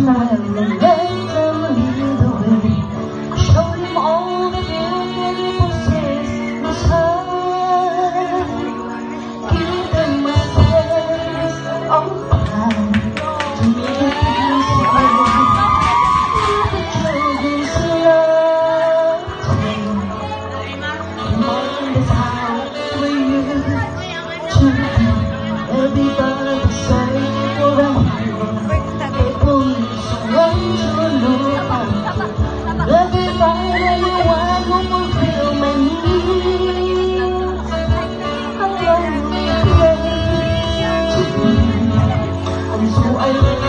معلم من دايما lead the way Show them all the beauty we possess inside Give them a I love